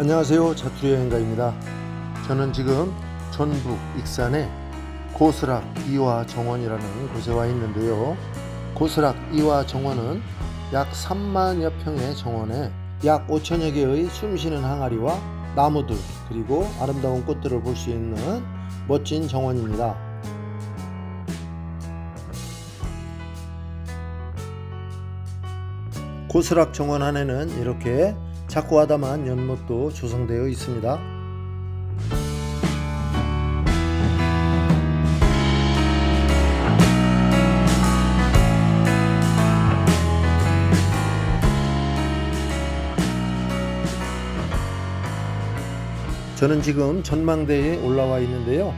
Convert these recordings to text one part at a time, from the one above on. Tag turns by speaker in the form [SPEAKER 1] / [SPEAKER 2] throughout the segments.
[SPEAKER 1] 안녕하세요. 자투리 여행가입니다. 저는 지금 전북 익산의 고스락 이화 정원이라는 곳에 와 있는데요. 고스락 이화 정원은 약 3만여 평의 정원에 약 5천여 개의 숨쉬는 항아리와 나무들 그리고 아름다운 꽃들을 볼 수 있는 멋진 정원입니다. 고스락 정원 안에는 이렇게 작고 아담한 연못도 조성되어 있습니다. 저는 지금 전망대에 올라와 있는데요.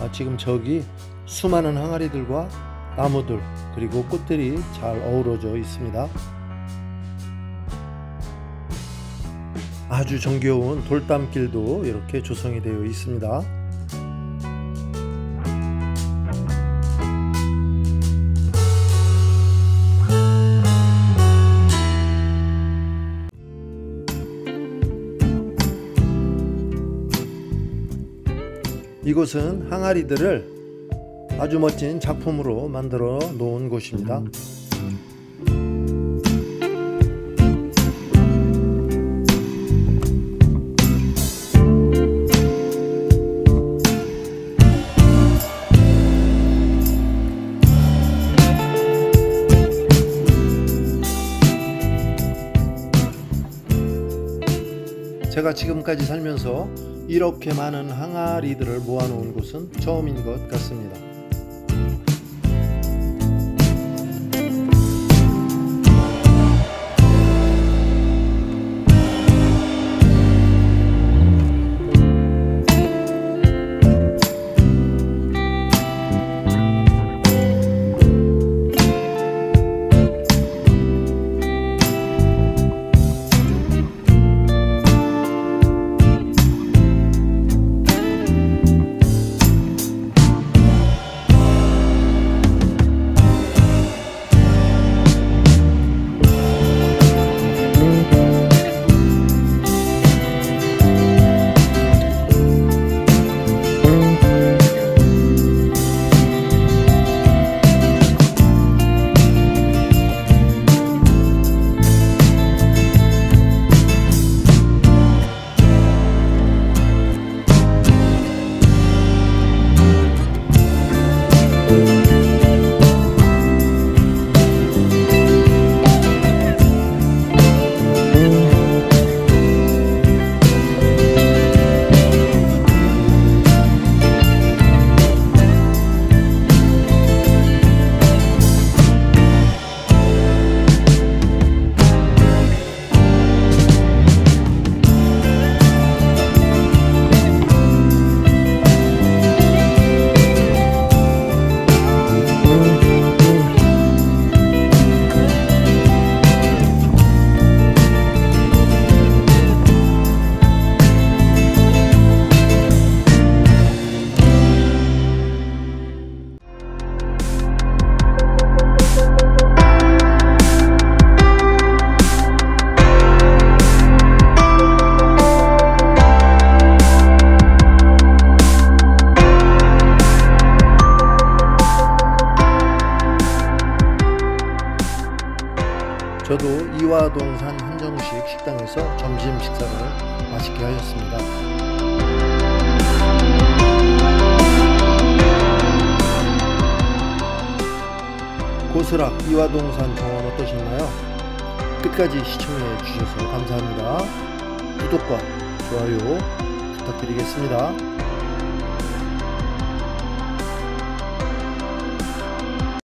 [SPEAKER 1] 아, 지금 저기 수많은 항아리들과 나무들 그리고 꽃들이 잘 어우러져 있습니다. 아주 정겨운 돌담길도 이렇게 조성이 되어 있습니다. 이곳은 항아리들을 아주 멋진 작품으로 만들어 놓은 곳입니다. 제가 지금까지 살면서 이렇게 많은 항아리들을 모아놓은 곳은 처음인 것 같습니다. 저도 이화동산 한정식 식당에서 점심 식사를 맛있게 하셨습니다. 고스락 이화동산 정원 어떠셨나요? 끝까지 시청해 주셔서 감사합니다. 구독과 좋아요 부탁드리겠습니다.